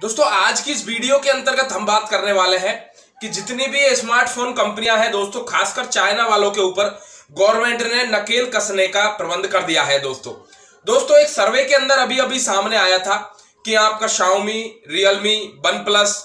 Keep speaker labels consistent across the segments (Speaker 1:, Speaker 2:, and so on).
Speaker 1: दोस्तों, आज की इस वीडियो के अंतर्गत हम बात करने वाले हैं कि जितनी भी स्मार्टफ़ोन कंपनियाँ हैं दोस्तों, खासकर चाइना वालों के ऊपर गवर्नमेंट ने नकेल कसने का प्रबंध कर दिया है दोस्तों। दोस्तों, एक सर्वे के अंदर अभी अभी सामने आया था कि आपका शाओमी रियलमी वन प्लस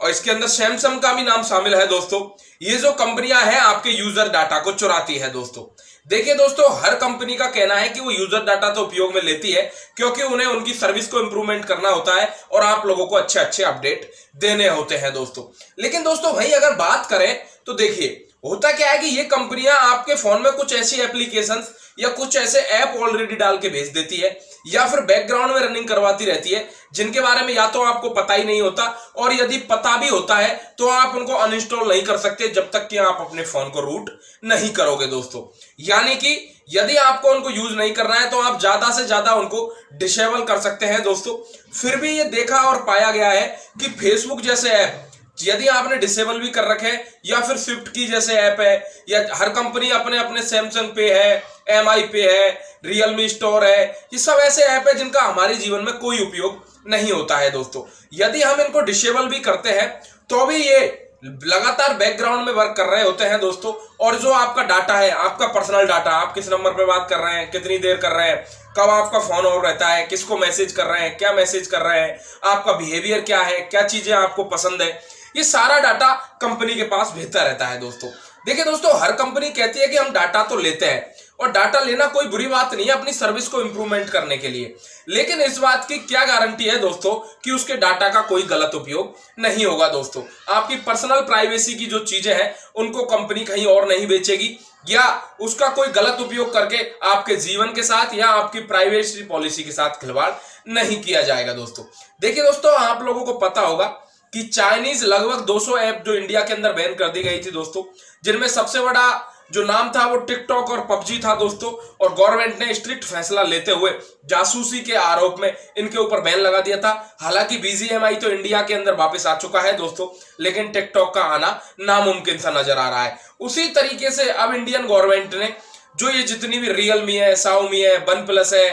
Speaker 1: और इसके अंदर सैमसंग का भी नाम शामिल है दोस्तों। ये जो कंपनियाँ हैं, आपके यूज़र डाटा को चुराती है दोस्तों। देखिए दोस्तों, हर कंपनी का कहना है कि वो यूज़र डाटा तो उपयोग में लेती है, क्योंकि उन्हें उनकी सर्विस को इंप्रूवमेंट करना होता है और आप लोगों को अच्छे अच्छे अपडेट देने होते हैं दोस्तों। लेकिन दोस्तों, भाई अगर बात करें तो देखिए होता क्या है कि ये कंपनियाँ आपके फ़ोन में कुछ ऐसी एप्लीकेशन या कुछ ऐसे ऐप ऑलरेडी डाल के भेज देती है, या फिर बैकग्राउंड में रनिंग करवाती रहती है, जिनके बारे में या तो आपको पता ही नहीं होता, और यदि पता भी होता है तो आप उनको अनइंस्टॉल नहीं कर सकते जब तक कि आप अपने फ़ोन को रूट नहीं करोगे दोस्तों। यानी कि यदि आपको उनको यूज़ नहीं करना है तो आप ज़्यादा से ज़्यादा उनको डिसेबल कर सकते हैं दोस्तों। फिर भी ये देखा और पाया गया है कि फेसबुक जैसे ऐप यदि आपने डिसेबल भी कर रखे, या फिर स्विफ्ट की जैसे ऐप है, या हर कंपनी अपने अपने सैमसंग पे है एम पे है रियलमी स्टोर है, ये सब ऐसे ऐप है जिनका हमारे जीवन में कोई उपयोग नहीं होता है दोस्तों। यदि हम इनको डिसेबल भी करते हैं तो भी ये लगातार बैकग्राउंड में वर्क कर रहे होते हैं दोस्तों, और जो आपका डाटा है, आपका पर्सनल डाटा आप किस नंबर पे बात कर रहे हैं, कितनी देर कर रहे हैं, कब आपका फ़ोन ऑन रहता है, किसको मैसेज कर रहे हैं, क्या मैसेज कर रहे हैं, आपका बिहेवियर क्या है, क्या चीज़ें आपको पसंद है ये सारा डाटा कंपनी के पास भेजता रहता है दोस्तों। देखिए दोस्तों, हर कंपनी कहती है कि हम डाटा तो लेते हैं और डाटा लेना कोई बुरी बात नहीं है अपनी सर्विस को इंप्रूवमेंट करने के लिए। लेकिन इस बात की क्या गारंटी है दोस्तों कि उसके डाटा का कोई गलत उपयोग नहीं होगा दोस्तों। आपकी पर्सनल प्राइवेसी की जो चीज़ें हैं, उनको कंपनी कहीं और नहीं बेचेगी या उसका कोई गलत उपयोग करके आपके जीवन के साथ या आपकी प्राइवेसी पॉलिसी के साथ खिलवाड़ नहीं किया जाएगा दोस्तों। देखिए दोस्तों, आप लोगों को पता होगा कि चाइनीज़ लगभग 200 ऐप जो इंडिया के अंदर बैन कर दी गई थी दोस्तों, जिनमें सबसे बड़ा जो नाम था वो टिकटॉक और पबजी था दोस्तों, और गवर्नमेंट ने स्ट्रिक्ट फैसला लेते हुए जासूसी के आरोप में इनके ऊपर बैन लगा दिया था। हालाँकि बीजीएमआई तो इंडिया के अंदर वापस आ चुका है दोस्तों, लेकिन टिकटॉक का आना नामुमकिन सा नज़र आ रहा है। उसी तरीके से अब इंडियन गवर्नमेंट ने जो ये जितनी भी रियलमी है साउमी है वन प्लस है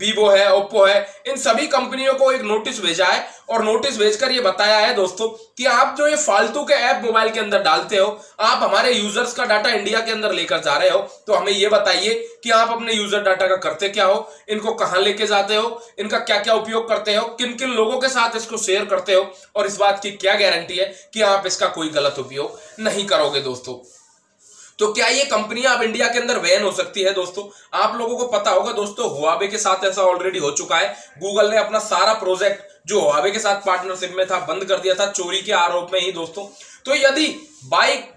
Speaker 1: वीवो है ओप्पो है, इन सभी कंपनियों को एक नोटिस भेजा है और नोटिस भेजकर ये बताया है दोस्तों कि आप जो ये फालतू के ऐप मोबाइल के अंदर डालते हो, आप हमारे यूज़र्स का डाटा इंडिया के अंदर लेकर जा रहे हो तो हमें ये बताइए कि आप अपने यूज़र डाटा का करते क्या हो, इनको कहाँ लेके जाते हो, इनका क्या क्या उपयोग करते हो किन किन लोगों के साथ इसको शेयर करते हो और इस बात की क्या गारंटी है कि आप इसका कोई गलत उपयोग नहीं करोगे दोस्तों। तो क्या ये कंपनियाँ अब इंडिया के अंदर वैन हो सकती है दोस्तों? आप लोगों को पता होगा दोस्तों हुआबे के साथ ऐसा ऑलरेडी हो चुका है। गूगल ने अपना सारा प्रोजेक्ट जो हुआबे के साथ पार्टनरशिप में था, बंद कर दिया था, चोरी के आरोप में ही दोस्तों। तो यदि बाइक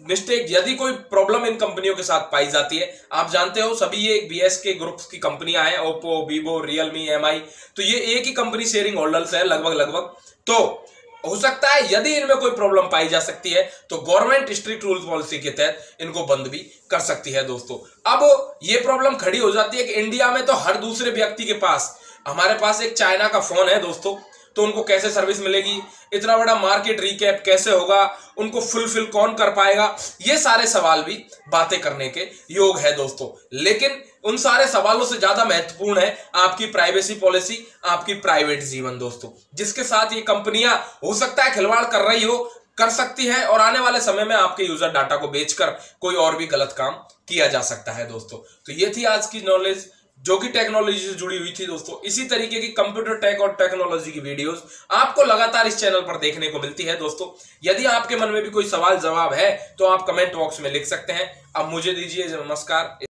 Speaker 1: मिस्टेक यदि कोई प्रॉब्लम इन कंपनियों के साथ पाई जाती है, आप जानते हो, सभी ये बी एस के ग्रुप्स की कंपनियाँ हैं ओप्पो वीवो रियलमी एमआई तो ये एक ही कंपनी शेयरिंग होल्डर्स है लगभग लगभग तो हो सकता है यदि इनमें कोई प्रॉब्लम पाई जा सकती है तो गवर्नमेंट स्ट्रिक्ट रूल पॉलिसी के तहत इनको बंद भी कर सकती है दोस्तों। अब ये प्रॉब्लम खड़ी हो जाती है कि इंडिया में तो हर दूसरे व्यक्ति के पास, हमारे पास एक चाइना का फ़ोन है दोस्तों। तो उनको कैसे सर्विस मिलेगी? इतना बड़ा मार्केट रिकैप कैसे होगा? उनको फुलफिल कौन कर पाएगा? ये सारे सवाल भी बातें करने के योग है दोस्तों। लेकिन उन सारे सवालों से ज़्यादा महत्वपूर्ण है आपकी प्राइवेसी पॉलिसी आपकी प्राइवेट जीवन दोस्तों। जिसके साथ ये कंपनियाँ हो सकता है खिलवाड़ कर रही हो, कर सकती है और आने वाले समय में आपके यूज़र डाटा को बेचकर कोई और भी गलत काम किया जा सकता है दोस्तों। तो ये थी आज की नॉलेज जो कि टेक्नोलॉजी से जुड़ी हुई थी दोस्तों, इसी तरीके की कंप्यूटर टेक और टेक्नोलॉजी की वीडियोस आपको लगातार इस चैनल पर देखने को मिलती है दोस्तों। यदि आपके मन में भी कोई सवाल जवाब है तो आप कमेंट बॉक्स में लिख सकते हैं। अब मुझे दीजिए नमस्कार।